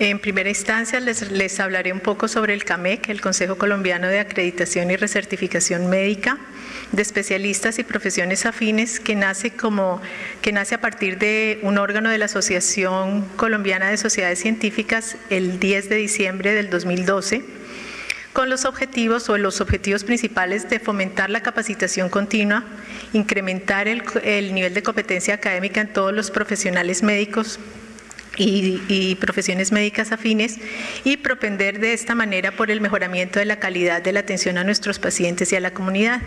En primera instancia les, hablaré un poco sobre el CAMEC, el Consejo Colombiano de Acreditación y Recertificación Médica de Especialistas y Profesiones Afines, que nace, como, que nace a partir de un órgano de la Asociación Colombiana de Sociedades Científicas el 10 de diciembre del 2012 con los objetivos o los objetivos principales de fomentar la capacitación continua, incrementar el nivel de competencia académica en todos los profesionales médicos, y, profesiones médicas afines y propender de esta manera por el mejoramiento de la calidad de la atención a nuestros pacientes y a la comunidad.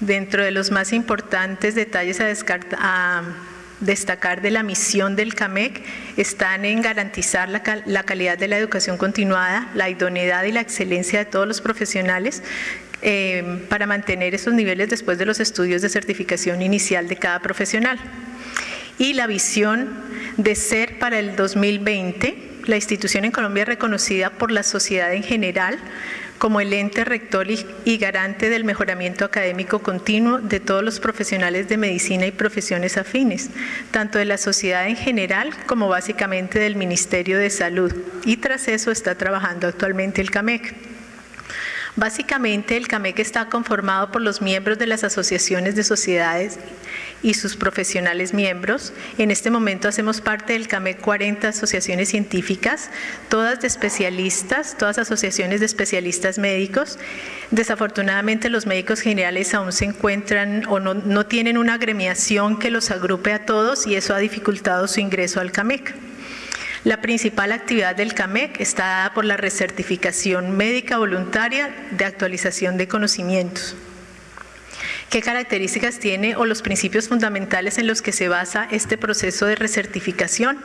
Dentro de los más importantes detalles a, destacar de la misión del CAMEC están en garantizar la, la, calidad de la educación continuada, la idoneidad y la excelencia de todos los profesionales eh, para mantener esos niveles después de los estudios de certificación inicial de cada profesional. Y la visión de ser para el 2020 la institución en Colombia reconocida por la sociedad en general como el ente rector y garante del mejoramiento académico continuo de todos los profesionales de medicina y profesiones afines, tanto de la sociedad en general como básicamente del Ministerio de Salud. Y tras eso está trabajando actualmente el CAMEC. Básicamente el CAMEC está conformado por los miembros de las asociaciones de sociedades y sus profesionales miembros. En este momento hacemos parte del CAMEC 40 asociaciones científicas, todas de especialistas, todas asociaciones de especialistas médicos. Desafortunadamente los médicos generales aún se encuentran o no, no tienen una agremiación que los agrupe a todos y eso ha dificultado su ingreso al CAMEC. La principal actividad del CAMEC está dada por la recertificación médica voluntaria de actualización de conocimientos. ¿Qué características tiene o los principios fundamentales en los que se basa este proceso de recertificación?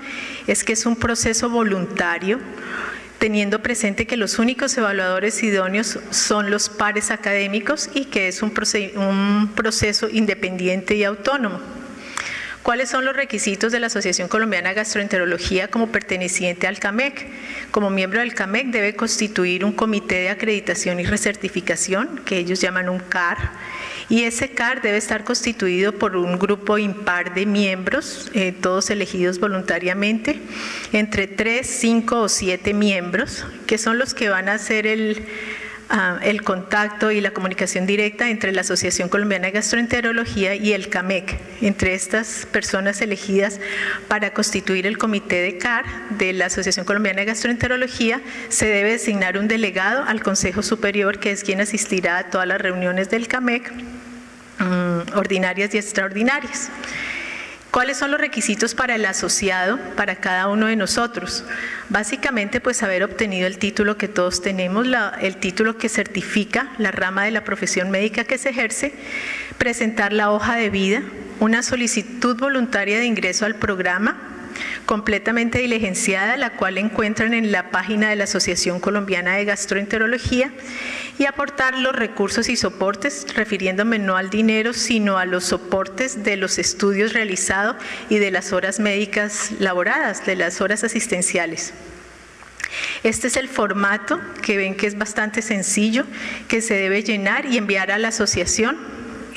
Es que es un proceso voluntario teniendo presente que los únicos evaluadores idóneos son los pares académicos y que es un proceso independiente y autónomo. ¿Cuáles son los requisitos de la Asociación Colombiana de Gastroenterología como perteneciente al CAMEC? Como miembro del CAMEC debe constituir un comité de acreditación y recertificación, que ellos llaman un CAR, y ese CAR debe estar constituido por un grupo impar de miembros, eh, todos elegidos voluntariamente, entre tres, cinco o siete miembros, que son los que van a hacer el, ah, el contacto y la comunicación directa entre la Asociación Colombiana de Gastroenterología y el CAMEC, entre estas personas elegidas para constituir el comité de CAR de la Asociación Colombiana de Gastroenterología, se debe designar un delegado al Consejo Superior, que es quien asistirá a todas las reuniones del CAMEC Mm, ordinarias y extraordinarias. ¿Cuáles son los requisitos para el asociado, para cada uno de nosotros? Básicamente, pues haber obtenido el título que todos tenemos, el título que certifica la rama de la profesión médica que se ejerce, presentar la hoja de vida, una solicitud voluntaria de ingreso al programa, completamente diligenciada, la cual encuentran en la página de la Asociación Colombiana de Gastroenterología, y aportar los recursos y soportes, refiriéndome no al dinero, sino a los soportes de los estudios realizados y de las horas médicas laboradas, de las horas asistenciales. Este es el formato que ven que es bastante sencillo, que se debe llenar y enviar a la asociación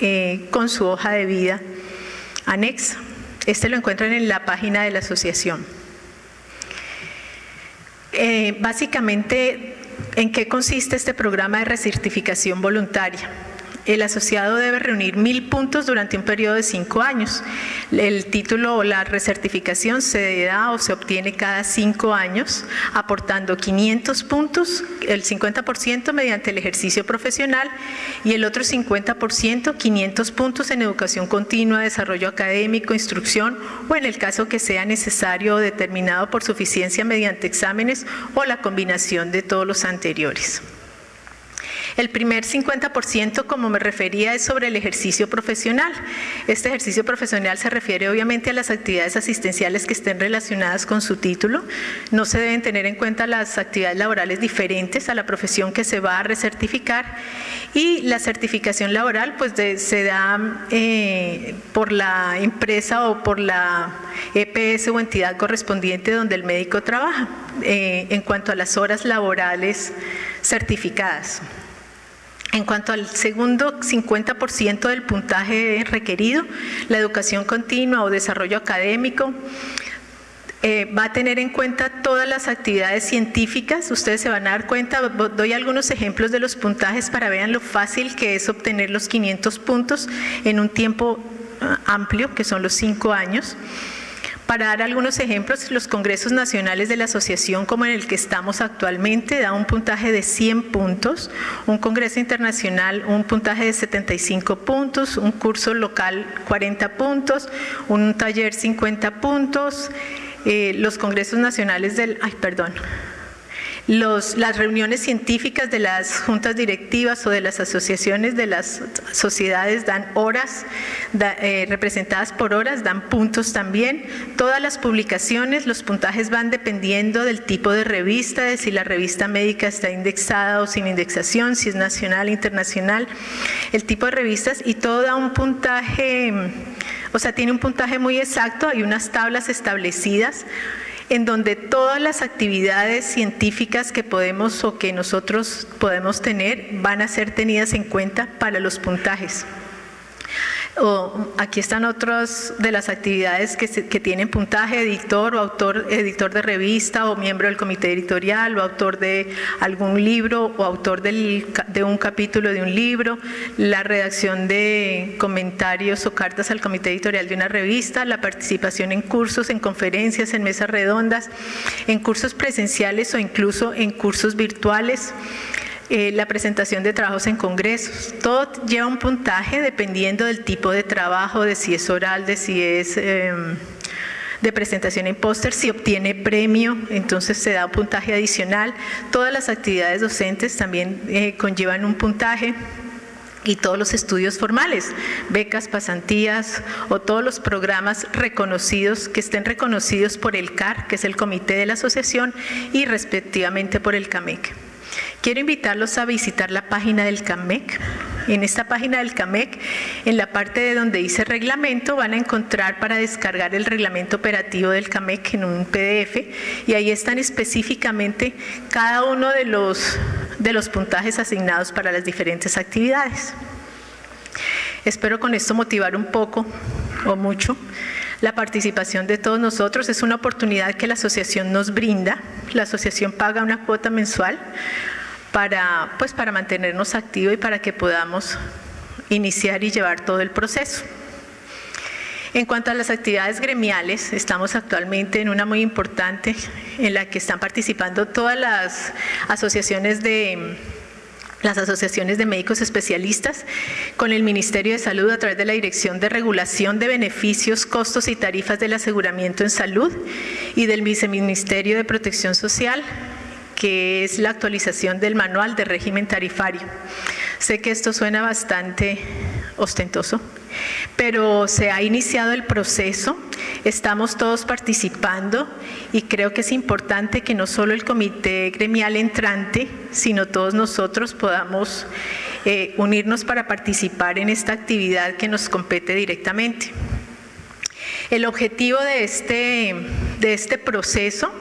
eh, con su hoja de vida anexa. Este lo encuentran en la página de la asociación. Eh, básicamente, ¿en qué consiste este programa de recertificación voluntaria? El asociado debe reunir mil puntos durante un periodo de cinco años. El título o la recertificación se da o se obtiene cada cinco años, aportando 500 puntos, el 50% mediante el ejercicio profesional y el otro 50%, 500 puntos en educación continua, desarrollo académico, instrucción o en el caso que sea necesario o determinado por suficiencia mediante exámenes o la combinación de todos los anteriores. El primer 50%, como me refería, es sobre el ejercicio profesional. Este ejercicio profesional se refiere obviamente a las actividades asistenciales que estén relacionadas con su título. No se deben tener en cuenta las actividades laborales diferentes a la profesión que se va a recertificar. Y la certificación laboral pues se da eh, por la empresa o por la EPS o entidad correspondiente donde el médico trabaja eh, en cuanto a las horas laborales certificadas. En cuanto al segundo 50% del puntaje requerido, la educación continua o desarrollo académico, eh, va a tener en cuenta todas las actividades científicas. Ustedes se van a dar cuenta, doy algunos ejemplos de los puntajes para vean lo fácil que es obtener los 500 puntos en un tiempo ah, amplio, que son los cinco años. Para dar algunos ejemplos, los congresos nacionales de la asociación como en el que estamos actualmente da un puntaje de 100 puntos, un congreso internacional un puntaje de 75 puntos, un curso local 40 puntos, un taller 50 puntos, eh, los congresos nacionales del, ay perdón, las reuniones científicas de las juntas directivas o de las asociaciones de las sociedades dan horas, eh, representadas por horas, dan puntos también. Todas las publicaciones, los puntajes van dependiendo del tipo de revista, de si la revista médica está indexada o sin indexación, si es nacional, internacional, el tipo de revistas y todo da un puntaje, o sea, tiene un puntaje muy exacto, hay unas tablas establecidas en donde todas las actividades científicas que podemos o que nosotros podemos tener van a ser tenidas en cuenta para los puntajes aquí están otras de las actividades que, tienen puntaje, editor o autor, editor de revista o miembro del comité editorial o autor de algún libro o autor de un capítulo de un libro, la redacción de comentarios o cartas al comité editorial de una revista, la participación en cursos, en conferencias, en mesas redondas, en cursos presenciales o incluso en cursos virtuales. Eh, la presentación de trabajos en congresos. Todo lleva un puntaje dependiendo del tipo de trabajo, de si es oral, de si es em, de presentación en póster, si obtiene premio, entonces se da un puntaje adicional. Todas las actividades docentes también eh, conllevan un puntaje y todos los estudios formales, becas, pasantías o todos los programas reconocidos que estén reconocidos por el CAR, que es el comité de la asociación, y respectivamente por el CAMEC. Quiero invitarlos a visitar la página del CAMEC. En esta página del CAMEC, en la parte de donde dice reglamento, van a encontrar para descargar el reglamento operativo del CAMEC en un PDF y ahí están específicamente cada uno de los, de los puntajes asignados para las diferentes actividades. Espero con esto motivar un poco o mucho la participación de todos nosotros. Es una oportunidad que la asociación nos brinda. La asociación paga una cuota mensual para, pues, para mantenernos activos y para que podamos iniciar y llevar todo el proceso. En cuanto a las actividades gremiales, estamos actualmente en una muy importante en la que están participando todas las asociaciones de las asociaciones de médicos especialistas con el Ministerio de Salud a través de la Dirección de Regulación de Beneficios, Costos y Tarifas del Aseguramiento en Salud y del Viceministerio de Protección Social que es la actualización del manual de régimen tarifario. Sé que esto suena bastante ostentoso, pero se ha iniciado el proceso, estamos todos participando y creo que es importante que no solo el comité gremial entrante, sino todos nosotros podamos eh, unirnos para participar en esta actividad que nos compete directamente. El objetivo de este, de este proceso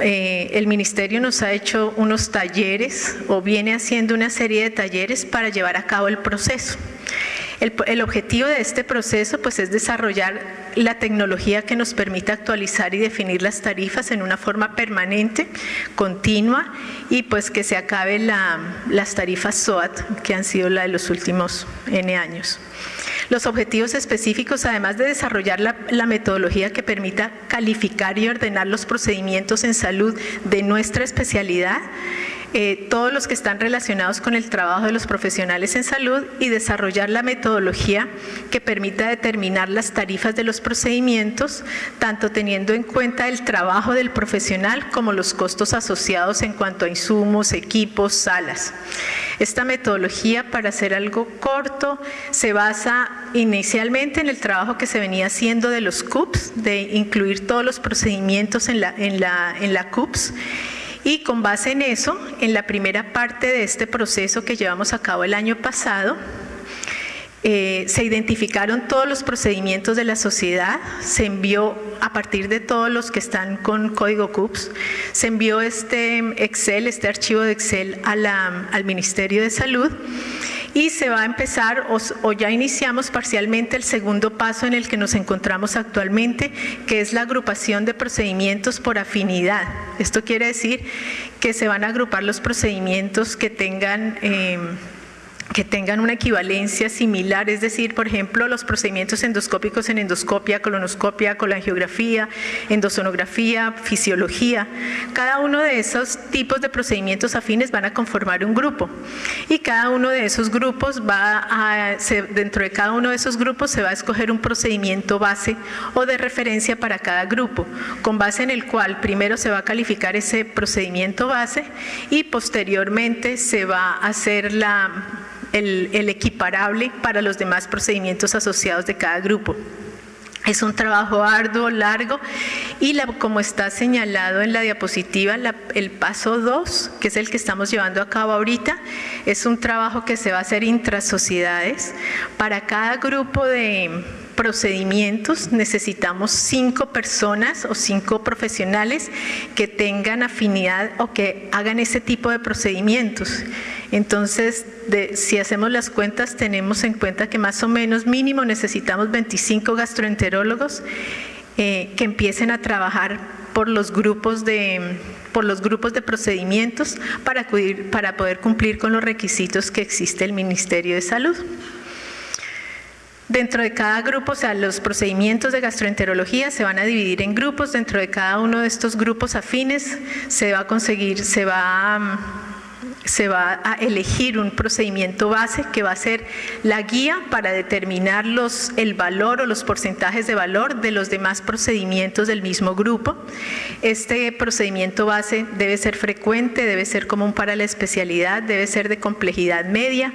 eh, el ministerio nos ha hecho unos talleres o viene haciendo una serie de talleres para llevar a cabo el proceso. El, objetivo de este proceso pues, es desarrollar la tecnología que nos permita actualizar y definir las tarifas en una forma permanente, continua y pues que se acabe las tarifas SOAT que han sido la de los últimos N años. Los objetivos específicos, además de desarrollar la, metodología que permita calificar y ordenar los procedimientos en salud de nuestra especialidad, eh, todos los que están relacionados con el trabajo de los profesionales en salud y desarrollar la metodología que permita determinar las tarifas de los procedimientos, tanto teniendo en cuenta el trabajo del profesional como los costos asociados en cuanto a insumos, equipos, salas. Esta metodología, para hacer algo corto, se basa inicialmente en el trabajo que se venía haciendo de los CUPS, de incluir todos los procedimientos en la, en en la CUPS y con base en eso, en la primera parte de este proceso que llevamos a cabo el año pasado, eh, se identificaron todos los procedimientos de la sociedad, se envió a partir de todos los que están con código CUPS, se envió este Excel, este archivo de Excel al Ministerio de Salud y se va a empezar o, ya iniciamos parcialmente el segundo paso en el que nos encontramos actualmente, que es la agrupación de procedimientos por afinidad. Esto quiere decir que se van a agrupar los procedimientos que tengan... Eh, que tengan una equivalencia similar, es decir, por ejemplo, los procedimientos endoscópicos en endoscopia, colonoscopia, colangiografía, endosonografía, fisiología. Cada uno de esos tipos de procedimientos afines van a conformar un grupo y cada uno de esos grupos va a, dentro de cada uno de esos grupos se va a escoger un procedimiento base o de referencia para cada grupo, con base en el cual primero se va a calificar ese procedimiento base y posteriormente se va a hacer la el, equiparable para los demás procedimientos asociados de cada grupo. Es un trabajo arduo, largo y como está señalado en la diapositiva, el paso 2, que es el que estamos llevando a cabo ahorita, es un trabajo que se va a hacer intrasociedades. Para cada grupo de procedimientos necesitamos cinco personas o cinco profesionales que tengan afinidad o que hagan ese tipo de procedimientos. Entonces, si hacemos las cuentas, tenemos en cuenta que más o menos mínimo necesitamos 25 gastroenterólogos eh, que empiecen a trabajar por los grupos de por los grupos de procedimientos para, para poder cumplir con los requisitos que existe el Ministerio de Salud. Dentro de cada grupo, o sea, los procedimientos de gastroenterología se van a dividir en grupos. Dentro de cada uno de estos grupos afines se va a conseguir, se va a se va a elegir un procedimiento base que va a ser la guía para determinar los, el valor o los porcentajes de valor de los demás procedimientos del mismo grupo. Este procedimiento base debe ser frecuente, debe ser común para la especialidad, debe ser de complejidad media,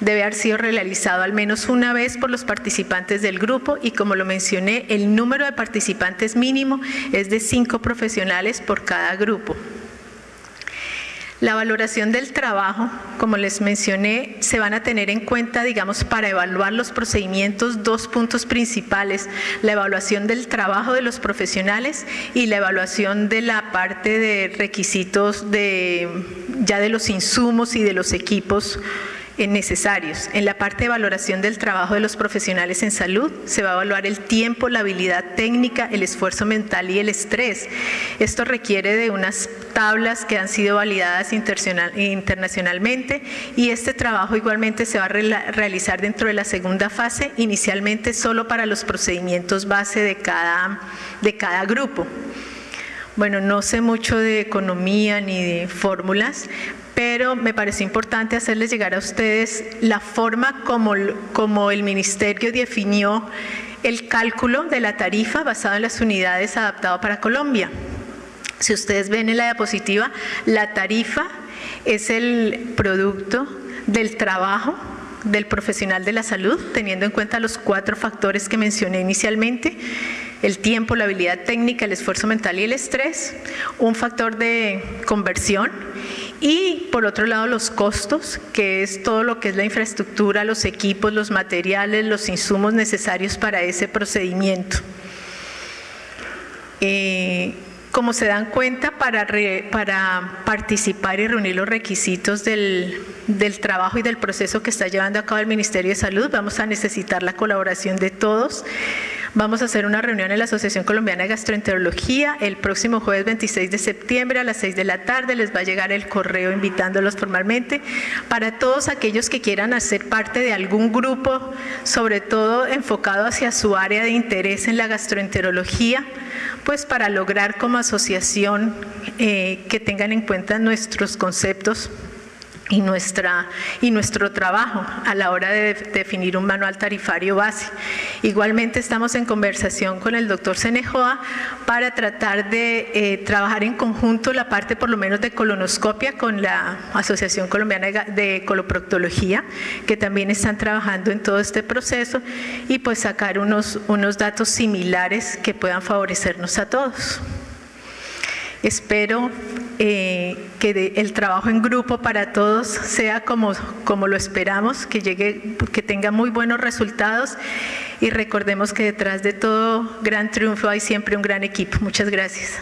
debe haber sido realizado al menos una vez por los participantes del grupo y como lo mencioné, el número de participantes mínimo es de cinco profesionales por cada grupo. La valoración del trabajo, como les mencioné, se van a tener en cuenta, digamos, para evaluar los procedimientos, dos puntos principales, la evaluación del trabajo de los profesionales y la evaluación de la parte de requisitos de ya de los insumos y de los equipos necesarios. En la parte de valoración del trabajo de los profesionales en salud se va a evaluar el tiempo, la habilidad técnica, el esfuerzo mental y el estrés. Esto requiere de unas tablas que han sido validadas internacionalmente y este trabajo igualmente se va a realizar dentro de la segunda fase, inicialmente solo para los procedimientos base de cada, de cada grupo. Bueno, no sé mucho de economía ni de fórmulas, pero me parece importante hacerles llegar a ustedes la forma como, como el Ministerio definió el cálculo de la tarifa basado en las unidades adaptado para Colombia. Si ustedes ven en la diapositiva, la tarifa es el producto del trabajo del profesional de la salud, teniendo en cuenta los cuatro factores que mencioné inicialmente, el tiempo, la habilidad técnica, el esfuerzo mental y el estrés, un factor de conversión y por otro lado los costos, que es todo lo que es la infraestructura, los equipos, los materiales, los insumos necesarios para ese procedimiento. Eh, como se dan cuenta, para, para participar y reunir los requisitos del, trabajo y del proceso que está llevando a cabo el Ministerio de Salud, vamos a necesitar la colaboración de todos. Vamos a hacer una reunión en la Asociación Colombiana de Gastroenterología el próximo jueves 26 de septiembre a las 6 de la tarde. Les va a llegar el correo invitándolos formalmente. Para todos aquellos que quieran hacer parte de algún grupo, sobre todo enfocado hacia su área de interés en la gastroenterología, pues para lograr como asociación eh, que tengan en cuenta nuestros conceptos y, nuestra, y nuestro trabajo a la hora de definir un manual tarifario base. Igualmente estamos en conversación con el doctor Senejoa para tratar de eh, trabajar en conjunto la parte por lo menos de colonoscopia con la Asociación Colombiana de Coloproctología, que también están trabajando en todo este proceso y pues sacar unos, unos datos similares que puedan favorecernos a todos. Espero eh, que el trabajo en grupo para todos sea como, como lo esperamos, que, llegue, que tenga muy buenos resultados y recordemos que detrás de todo gran triunfo hay siempre un gran equipo. Muchas gracias.